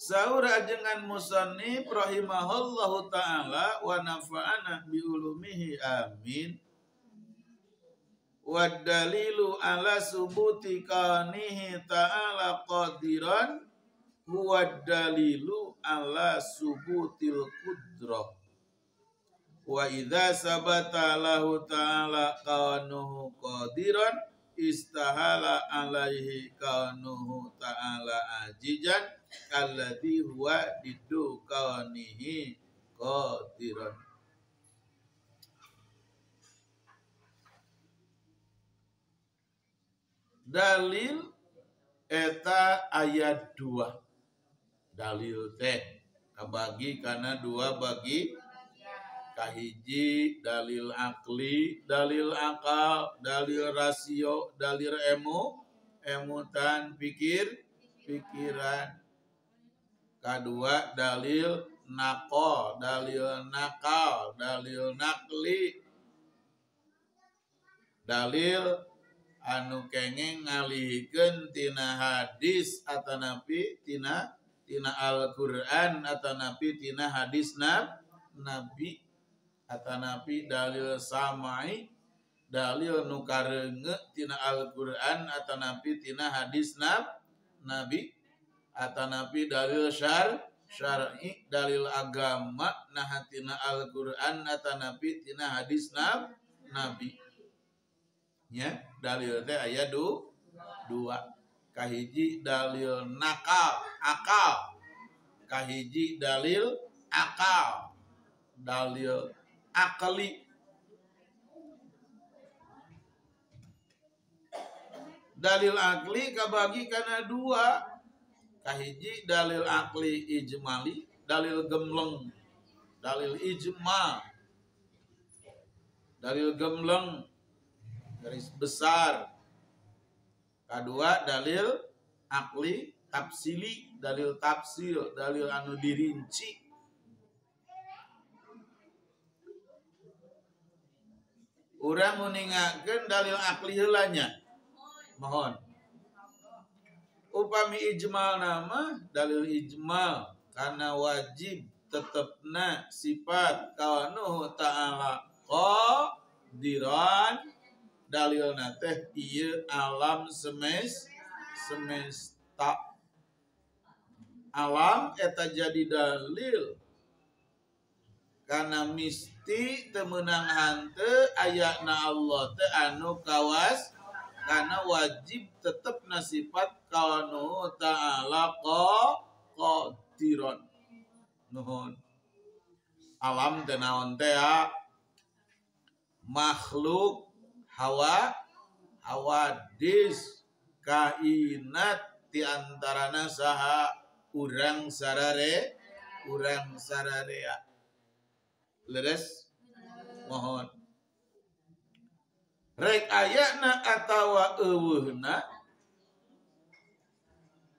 Sahur ajengan musannif rahimahullahu taala wa nafa'ana bi ulumihi amin. Wa dalilu ala subuti kanihi ta'ala qadiran huwa dalilu ala subutil qudrah. Wa idza sabata lahu ta'ala kanuhu qadiran istahala alaihi kanuhu ta'ala ajijan alladhi huwa didu kaunihi qadiran. Dalil eta ayat dua. Dalil teh bagi karena dua bagi kahiji dalil akli dalil akal dalil rasio dalil emu emutan pikir pikiran kedua dalil nako dalil nakal dalil nakli. Dalil anu kengeng ngalihkeun tina hadis atanapi tina tina Al-Quran atanapi tina hadis nabi atanapi dalil samai dalil nu tina Al-Quran atanapi tina hadis nab, nabi. Atanapi dalil syar syar'i dalil agama nahatina Al-Qur'an atanapi tina hadis nab, nabi. Ya dalil teh aya du, dua. Kahiji dalil nakal akal. Kahiji dalil akal dalil akali dalil akli kabagi karena dua kahiji dalil akli ijmali dalil gemleng. Dalil ijma. Dalil gemleng. Garis besar. Kedua dalil akli tafsili dalil tafsir dalil anu dirinci. Orang meningakan dalil akli helanya. Mohon upami ijmal nama dalil ijmal. Karena wajib tetapna sifat. Kawanu ta'ala qadiran. Dalil teh iya alam semes semesta. Alam eta jadi dalil. Karena misti temenang hante ayatna Allah te anu kawas karena wajib tetap nasifat kanu ta'ala qadiron. Nuhun. Alam tenaon teh makhluk hawa hawadis kainat diantarana saha urang sarare urang sararea leres? Mohon rek ayatna atawa eueuhna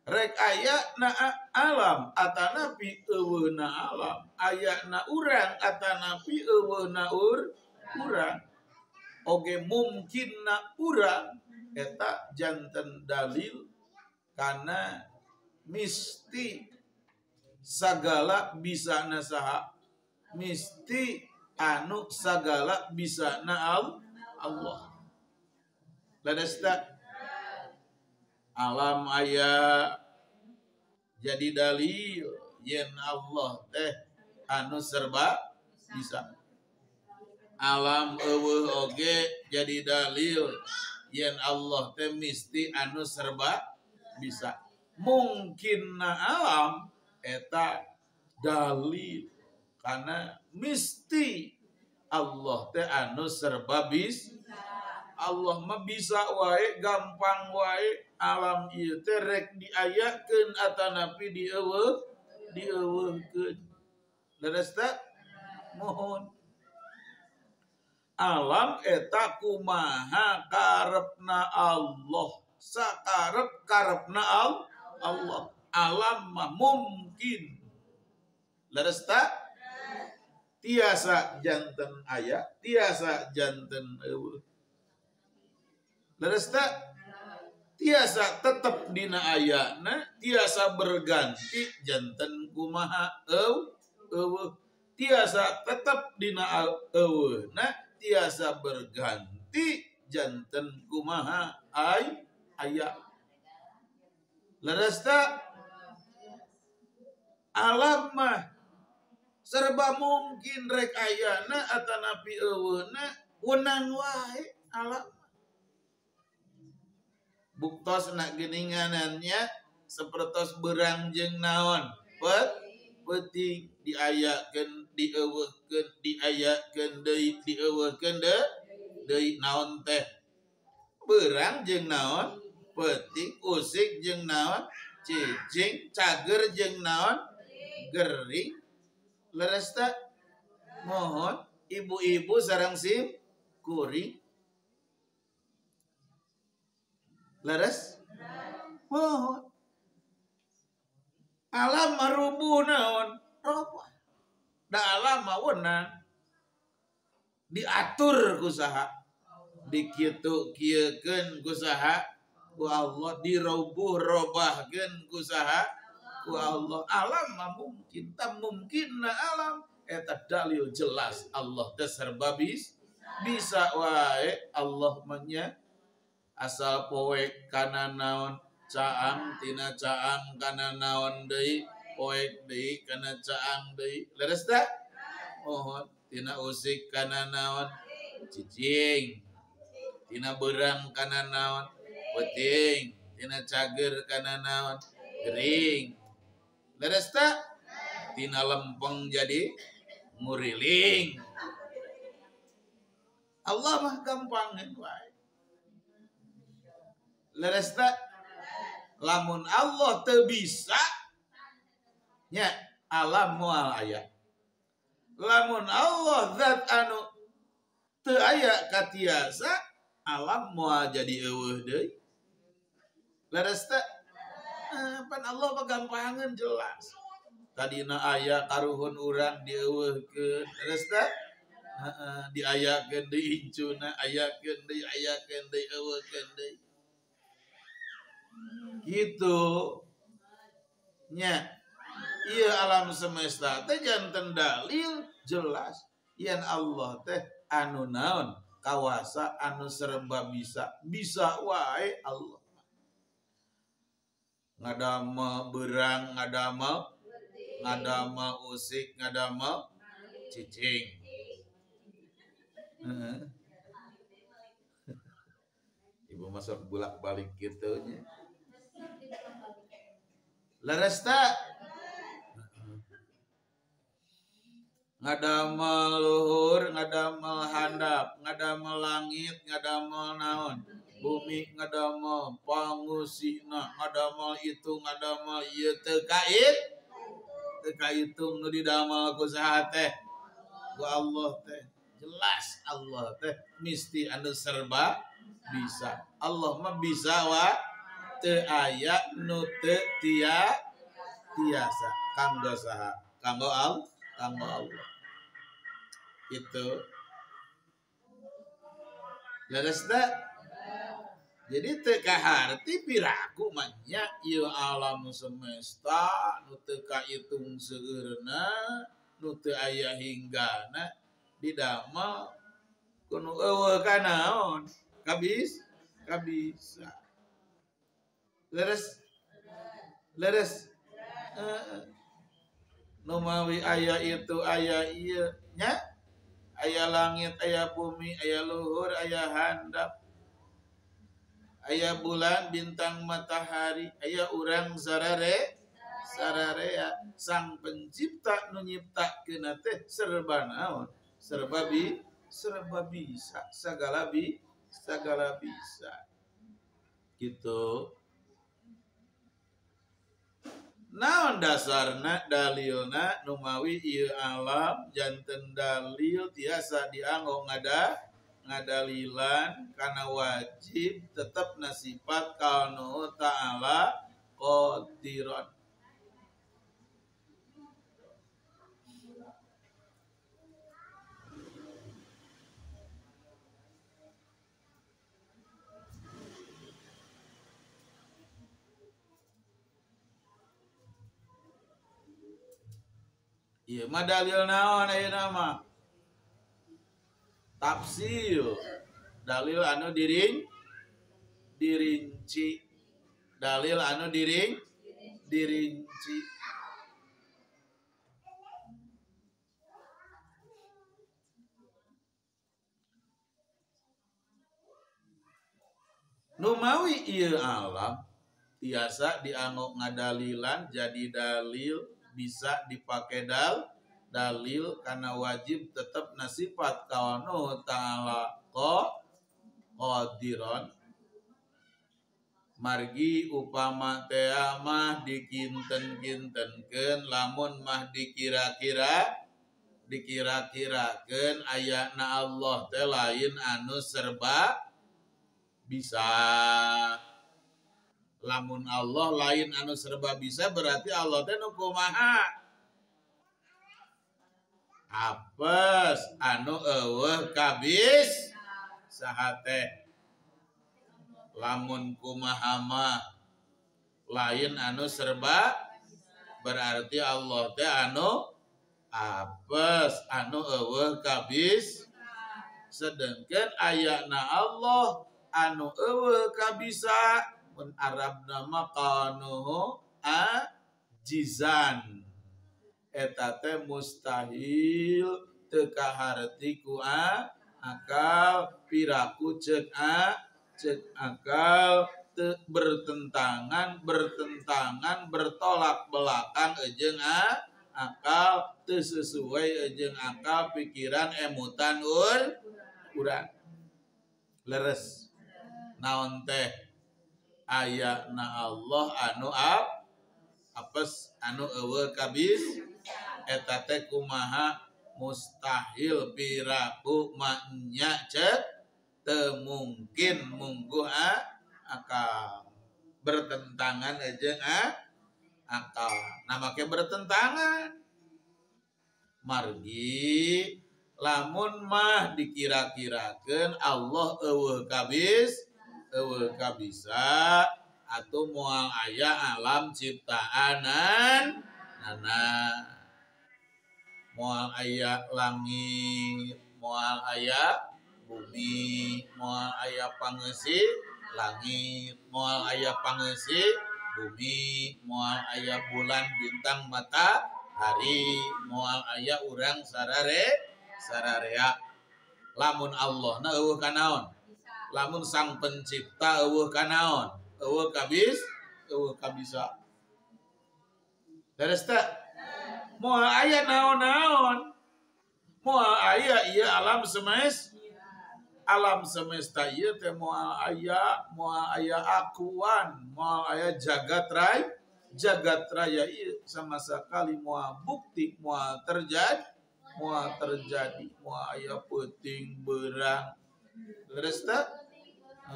rek ayatna alam atanapi eueuhna alam. Ayatna urang atanapi eueuhna ur urang. Oge mungkinna urang eta janten dalil karena misti sagala bisa nasaha misti anu sagala bisa na Allah Ladasta alam ayah jadi dalil. Yen Allah teh anu serba bisa. Alam eueuh oge jadi dalil. Yen Allah teh misti anu serba bisa. Mungkin na alam eta dalil. Karena misti Allah teh anu serba bisa Allah mah bisa wae gampang wae alam ieu teh rek diayakeun atanapi dieueuh dieuweuhkeun. Leres tak? Mohon. Alam eta kumaha karepna Allah. Sakarep karepna Allah. Alam mah mungkin. Leres tak? Tiasa janten ayat, tiasa janten eueuh. Leresta tiasa tetap dina ayana tiasa berganti jantan kumaha ew, ew. tiasa tetap dina eweuna tiasa berganti jantan kumaha ay aya Leresta alam mah serba mungkin rek ayana atanapi eweuna wenang wae alam buktos nak geninganannya sepertos berang jeng naon. Pet penting diayakan dieuweuhkeun diayakeun deui dieuweuhkeun de deui naon teh. Berang jeng naon penting usik jeng naon cicing cager jeng naon gering leres tak mohon ibu-ibu sarang sim kuring Laras? Mohon. Alam marubu naon? Roba. Da alam mawenang. Diatur kusaha. Dikitu kieukeun kusaha ku Allah dirobuh robahkeun kusaha ku Allah. Alam mah mungkin, tak mungkin na alam eta dalil jelas Allah dasar babis bisa wae Allah menya asal poek kana naon caang tina caang kana naon deui poek deui kana caang deui. Leres tak mohon tina usik kana naon cicing. Tina berang kana naon peting. Tina cager kana naon gering leres tak tina lempeng jadi nguriling Allah mah gampang wae leres tak lamun Allah teu bisa nya alam moal aya. Lamun Allah zat anu teu aya katiasa alam moal jadi eueuh deui. Leres tak eh, pan Allah mah gampangan jelas. Tadina aya karuhun urang dieuweuhkeun leres tak diayakeun deui incuna, ayakeun deui, ayakeun deui, eueuhkeun deui gitu. Nya. Iya alam semesta teh janten dalil jelas. Yang Allah teh anu naon kawasa anu serba bisa bisa wae Allah. Ngadama berang ngadama ngadama usik ngadama cicing. Ibu masuk bulak balik gitu nya leres tak ngadamel luhur ngadamel handap ngadamel langit ngadamel naon? Bumi ngadamel pangusina ngadamel itu ngadamel ieu teu kait? Teu kaitung nu didamel ku saha teh? Ku Allah teh. Jelas Allah teh. Misti anu serba bisa. Allah mah bisa wa teu aya nu teu tia tiasa. Kanggo saha? Kanggo al kanggo Allah. Itu leres jadi teka harti piraku manya ieu alam semesta nu teu kaitung seueurna nu teu aya hinggana didamel kuno eueuh kanaon kabis kabisa leres leres uh, numawi ayah itu ayah iya nya? Ayah langit ayah bumi ayah luhur ayah handap ayah bulan bintang matahari ayah urang sarare sararea. Sang pencipta nu nyiptakeun teh serba naon? Serba bi serba bisa segala bi segala bisa. Gitu naon dasarna dalilna numawi ieu alam janten dalil tiasa dianggo ngada ngadalilan karena wajib tetap nasifat kanu ta'ala qadiran Iya mah dalil naon aya nama? Tafsil. Dalil anu diring dirinci. Dalil anu diring dirinci. Numawi iya alam biasa dianggap ngadalilan jadi dalil bisa dipakai dal dalil karena wajib tetap nasifat kawanu ta'ala ko qadiron margi upama tea mah dikinten-kintenkeun lamun mah dikira-kira dikira-kirakeun ayatna Allah teh lain anu serba bisa lamun Allah lain anu serba bisa berarti Allah teh nu kumaha? Apes anu eueuh kabis. Sahate lamun kumaha mah lain anu serba berarti Allah teh anu apes anu eueuh kabis. Sedangkan ayatna Allah anu eueuh kabisa mun Arab nama kanuhu ajizan. Eta teh mustahil teka harti ku a akal piraku cek a cek akal te, bertentangan bertentangan bertolak belakang ejeng a akal te sesuai ejeng akal pikiran emutan ur urang. Leres. Naon teh ayatna Allah anu ab apes anu eueuh kabis. Eta kumaha mustahil piraku maknya cek temungkin munggu a akal. Bertentangan aja a akal. Nama ke bertentangan. Margi lamun mah dikira-kirakan Allah eueuh kabis eueuh kabisa atau mual ayah alam ciptaanan nana. Mual ayah langit mual ayah bumi mual ayah pangesi langit mual ayah pangesi bumi mual ayah bulan bintang mata hari mual ayah urang sarare sararea. Lamun Allah na eueuh kanaon lamun sang pencipta eueuh kanaon eueuh kabis eueuh kabisa Beres tak? Moal aya naon-naon. Moal aya ieu alam semesta alam semesta ieu teh moal aya moal aya akuan, moal aya jagat raya jagat raya ieu sama sekali moal bukti moal terjadi moal terjadi moal aya penting berang Beres tak?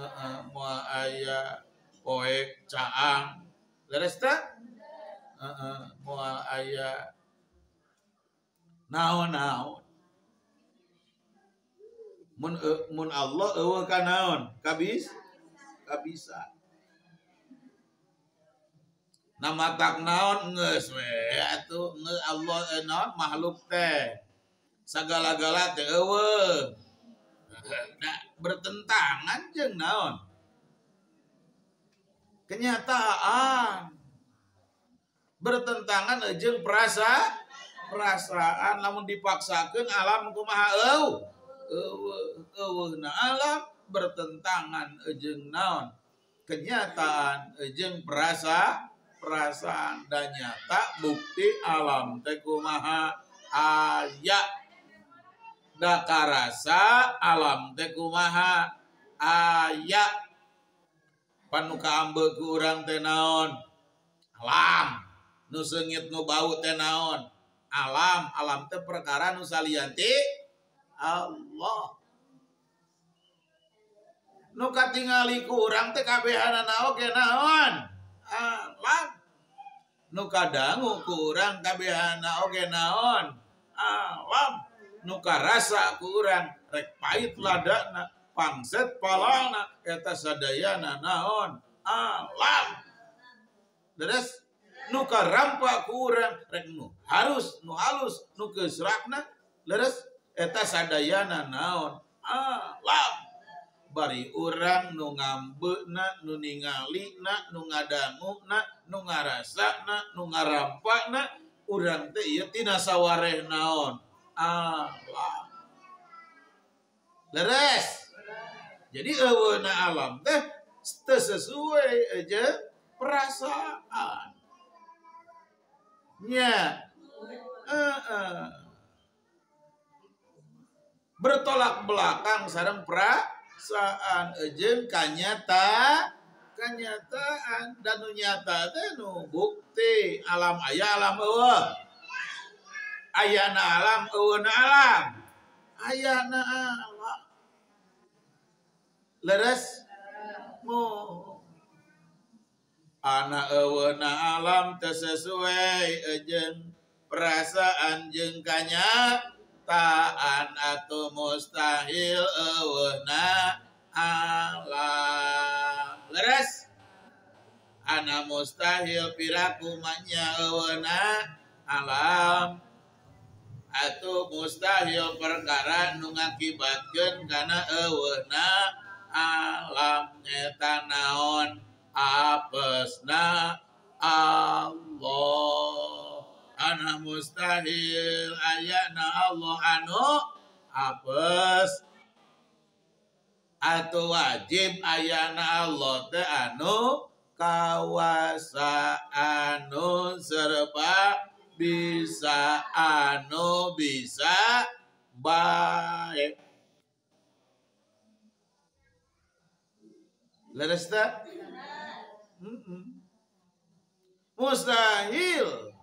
Uh, mua ayah poek caang. Leres tak uh, uh, mua ayah naon naon mun uh, mun Allah eueuh ka naon? Kabis kabisa nama tak naon ngeus we? Atuh Allah eh, naon? Makhluk teh. Sagala-gala teh eueuh nah, bertentangan jeng naon? Kenyataan. Bertentangan jeng perasa perasaan namun dipaksakan alam kumaha eu eu na alam bertentangan jeng naon? Kenyataan jeng perasa perasaan dan nyata bukti alam teh kumaha ayat dakarasa alam teh kumaha? Aya. Panuka ambe ku urang alam. Nu seungit nu bau alam. Alam teh perkara nu Allah. Nu katingali ku urang teh kabehanana oge naon? Alam. Nu kadangu ku urang kabehana oge naon? Alam nuka rasa kurang rek pahit ladana pangset palana eta sadayana naon? Alam. Deres? Nu karampa kurang rek nu harus nu halus nu kesrakna leres eta sadayana naon? Alam. Bari orang nu na nu na nu na nu na nu na urang teh ieu tina sawareh naon alam leres. Jadi eueuna alam teh sesuai aja perasaan. Nya. Uh, uh. bertolak belakang sarang perasaan ejen kanyata kenyataan. Dan nyata teh nu bukti alam ayah alam eueuh ayana alam eueuna alam. Ayana alam. Leres? Mu anak eueuna alam sesuai ejen perasaan jeung taan atau mustahil eueuna alam. Leres? Anak mustahil piraku manya eueuna alam atau mustahil perkara nu ngakibatkeun kana eueuna alam nyata naon? Apesna Allah. Anak mustahil ayana Allah anu apes. Atau wajib ayana Allah te anu kawasa anu serba bisa anu bisa baik. Leres tak? Mustahil.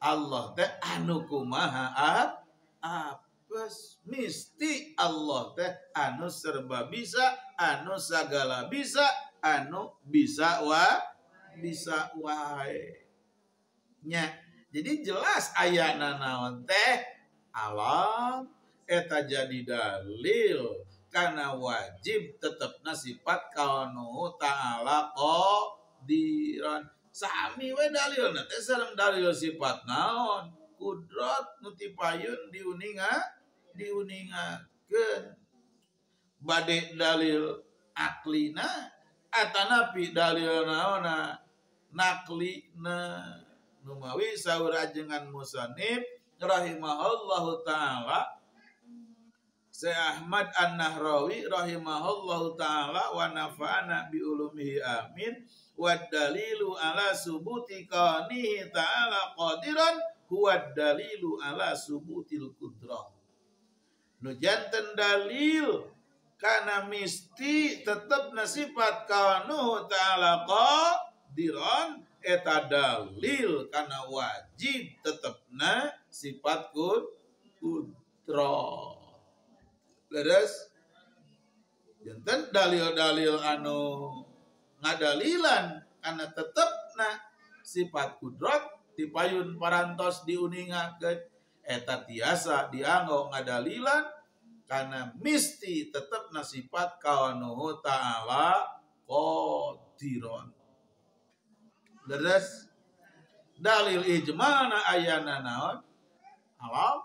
Allah teh anu kumaha apes. Misti Allah teh anu serba bisa anu segala bisa anu bisa wa bisa wae nya. Jadi jelas ayana naon teh? Alam. Eta jadi dalil. Karena wajib tetap nasifat kanu ta'ala qadiran. Sami we dalil teh sareng dalil sifat naon? Kudrat nuti payun diuninga diuningakeun. Bade dalil aklina atanapi dalil naona naklina numawi saur ajengan musanib rahimahullahu taala. Syekh Ahmad An-Nahrawi rahimahullahu taala wa nafa'ana bi ulumihi amin. Wa dalilu ala subuti kanihi ta'ala qadiran huwa dalilu ala subutil kudrah nu janten dalil karena misti tetap nasifat kanu ta'ala qadiran eta dalil karena wajib tetapna sifat kudrah leres janten dalil-dalil anu ngadalilan karena tetap nah sifat kudrat dipayun parantos diuningakeun. Eta tiasa dianggo ngadalilan karena misti tetap nasifat kawanuhu ta'ala qadiron Deres. Dalil ijmana ayana naon? Alam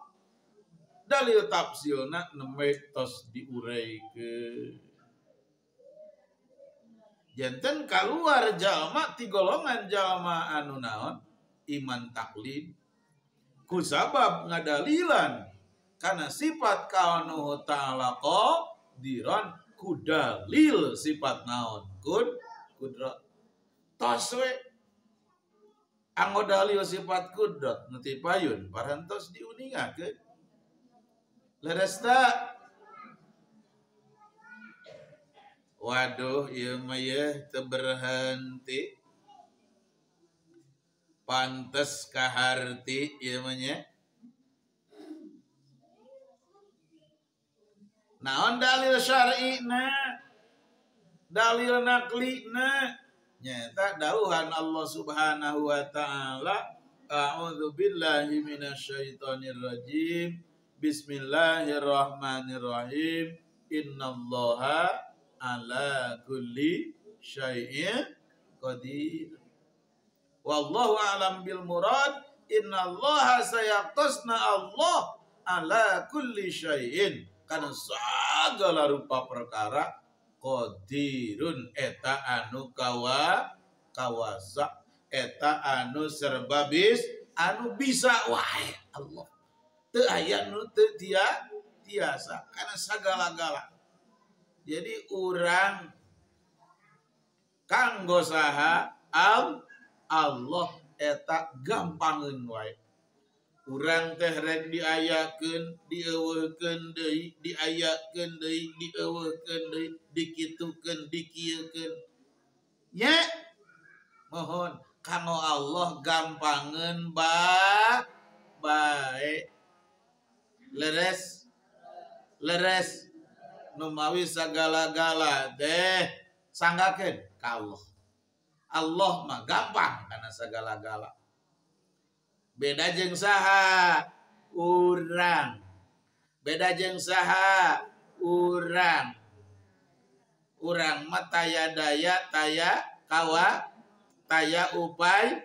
dalil tafsilna nembe tos diuraikeun jantan keluar jalma ti golongan jalma anu naon? Iman taklid. Ku sabab ngadalilan. Karena sifat kaunuhu ta'ala diron ku dalil sifat naon? Kud kudrat tos dalil sifat kudrat nanti payun parantos diuningakeun leres tak Waduh, iya mah ya berhenti. Pantes kaharti iya mah ya. Naon dalil syar'ina? Dalil naklina? Nyata dauhan Allah Subhanahu wa taala A'udzu billahi minasyaitonir rajim. Bismillahirrahmanirrahim. Innallaha ala kulli syai'in qadir. wallahu alam bil murad innallaha sayaqtasna Allah ala kulli syai'in kana segala rupa perkara qadirun eta anu kawa kawasa eta anu serba bis anu bisa. Wae Allah. Teu aya nu teu dia tiasa karena segala-gala jadi orang kanggo saha al Allah eta gampangeun wae urang teh rek diayakeun dieuweukeun deui diayakeun deui dieuweukeun deui dikitukeun nya mohon kanggo Allah gampangeun ba baik leres leres numawi segala-gala deh sanggakeun ka Allah. Allah mah gampang karena segala-gala beda jeng saha urang. Beda jeng saha urang. Urang mataya daya taya kawa taya upai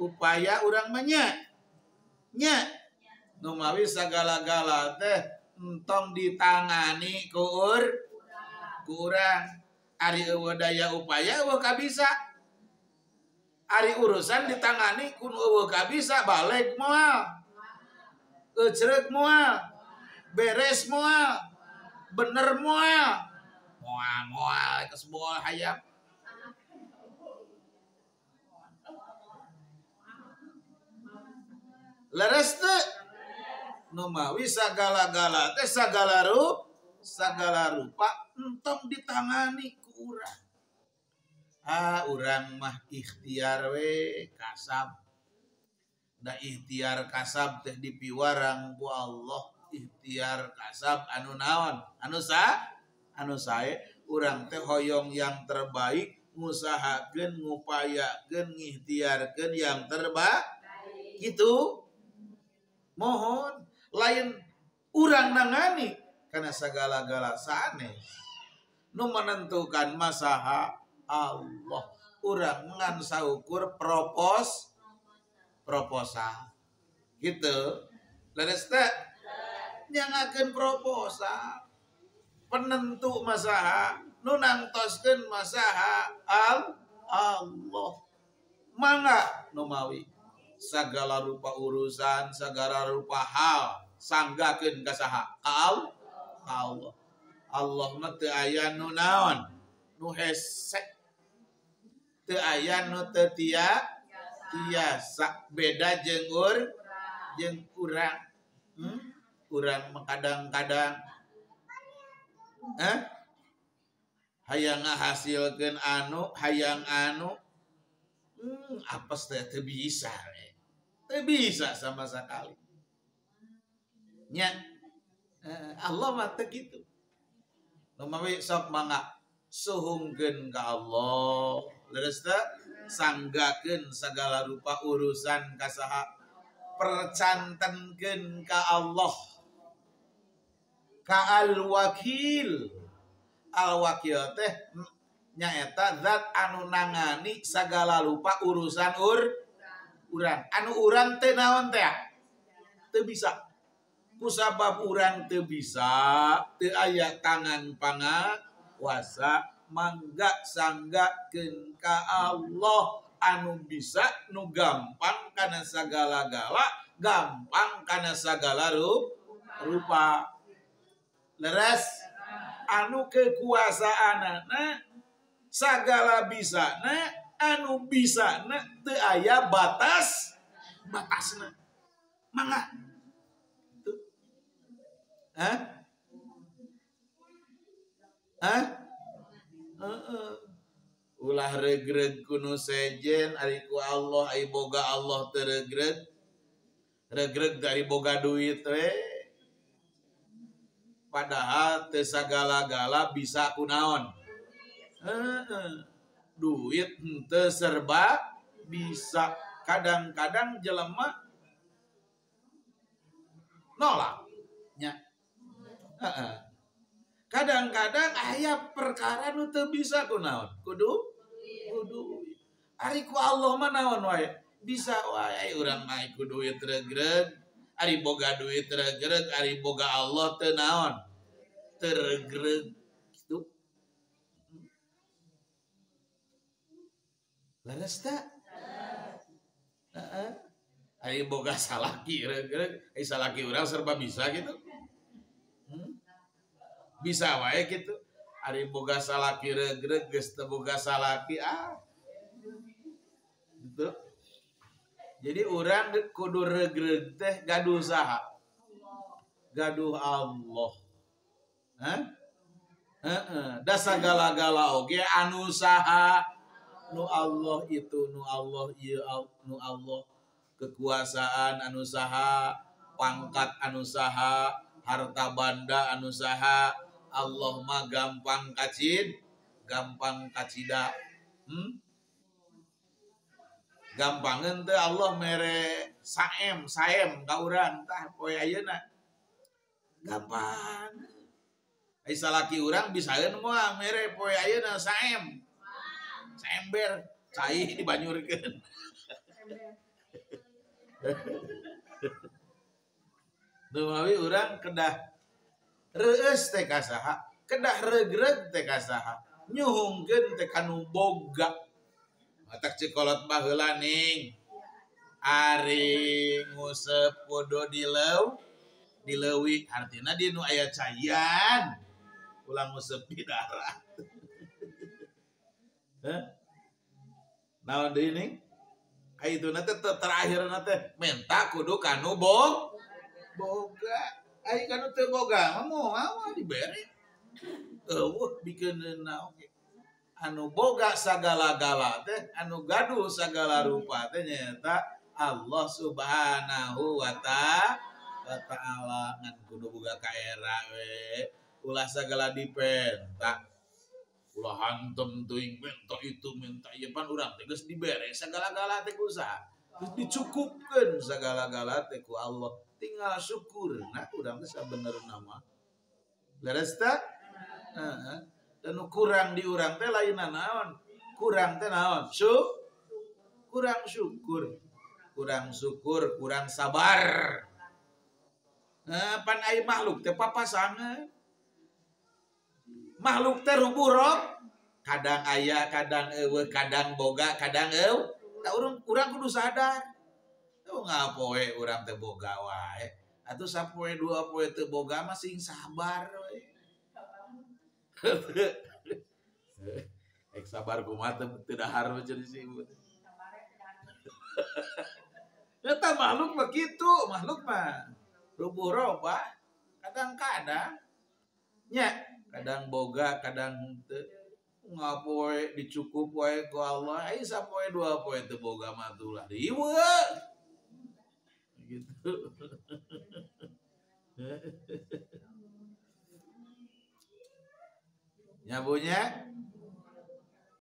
upaya urang menya nya. Numawi segala gala teh entong ditangani kuur kurang ari eueuh daya upaya eueuh kabisa bisa. Ari urusan ditangani kun eueuh kabisa balik moal ecrek moal beres moal bener moal moal moal kes moal hayam. Leres teh numawi sagala-gala teh sagala rup sagala rupa entong ditangani ku ah urang mah ikhtiar we kasab. Da ikhtiar kasab teh dipiwarang ku Allah ikhtiar kasab. Anu naon? Anu sa? Anu sae? Urang teh hoyong yang terbaik ngusahakeun ngupayakeun ngikhtiarkeun yang terbaik gitu. Mohon lain urang nangani karena segala-gala sane nu menentukan masaha Allah. Urang ngan saukur propos proposal gitu. Leres teh nyangakeun proposal penentu masaha nu nangtoskeun masaha al Allah. Mangga nu mawi? Segala rupa urusan segala rupa hal sanggakeun ka saha? Ka Allah. Allah mah teu aya nu teu aya nu teu tia tiasa beda jeung ur jeung urang. Hmm? urang kadang-kadang eh? Hayang ngahasilkeun anu hayang anu hmm, apa teh bisa teu bisa sama sekali. Nya eh, Allah mah gitu Lumawi sok mangga suhungkeun ka Allah sanggaken segala rupa urusan kasaha percantenkeun ka Allah. Ka al wakil al wakil teh nyaeta zat anu nangani segala lupa urusan ur urang anu urang teh naon teh? Teu bisa. Kusabab urang teu bisa teu aya tangan pangawasa. Mangga sanggakeun ka Allah. Anu bisa nu gampang karena sagala-gala gampang karena sagala rupa. Leres. Anu kekuasaanana sagala bisa na anu bisa na teu aya batas batasna. Mangga. Hah? Hah? Ulah regreg kuno sejen ari ku Allah ai boga Allah teregreg. Regreg dari boga duit we. Padahal teu sagala-gala bisa kunaon. Duit henteu serba bisa kadang-kadang jelema nolak nya kadang-kadang ayah perkara nu teu bisa kunaon kudu kudu Ari ku Allah mah naon wae? Bisa wae urang mah ku duit regreg. Ari boga duit regreg, ari boga Allah teu naon? Tergreg gitu. Laras tak? Heeh. Ari boga salaki regreg, ai salaki urang serba bisa gitu. Bisa wae gitu. Ari boga salaki regreg geus teu boga salaki ah. Gitu. Jadi orang kudu regreg teh gaduh saha gaduh Allah. Hah? Heeh, da sagala-gala oge anu saha nu Allah itu nu Allah ieu nu Allah. Kekuasaan anu saha pangkat anu saha harta banda anu saha Allah mah gampang kacid gampang kacida. Hmm? gampangan tuh Allah mere saem saem ka urang. Tah poe ayeuna. Gampang. Ai salaki urang bisaeun moal mere poe ayeuna saem. Saember cai dibanyurkeun. Dumawi urang kedah reus teh kasaha kedah regreg teh kasaha nyuhungkeun teh kanu boga. Matak cikolot baheula ning. Ari ngusep kudu dilew dilewi. Artinya di nu aya cayan ulang ngusep di Nah, deui ning? Itu nanti terakhir nanti menta kudu kanu bog boga ai kanu teu boga mah moal dibere eueuh bikin naon anu boga sagala-gala teh anu gaduh sagala rupa teh nyata Allah Subhanahu wa taala ngan kudu boga kaera we ulah sagala dipenta ulah hantem teuing minta itu minta ieu pan urang teh geus dibere sagala-gala teh ku geus dicukupkeun sagala-gala teh ku Allah tinggal syukur. Nah kurang bener nama. Beres tak? Uh, dan kurang diurang teh lain naon? Kurang teh naon? Su kurang syukur. Kurang syukur kurang sabar. Nah, pan ai makhluk teh papasangan makhluk teh ruburok kadang ayah kadang ewe kadang boga kadang ewe tak urang kudu sadar. Tuh ngapoe urang teh boga wae. Atau sapoe dua poe teh boga masih sabar we. Ek sabar kumata tidak harus jadi sih. Eta makhluk begitu, makhluk mah rubuh roba, kadang-kadang nya kadang boga, kadang teu ngapoe dicukup wae ku Allah, ai sapoe dua poe teu boga mah tulah. Gitu. Nyabunya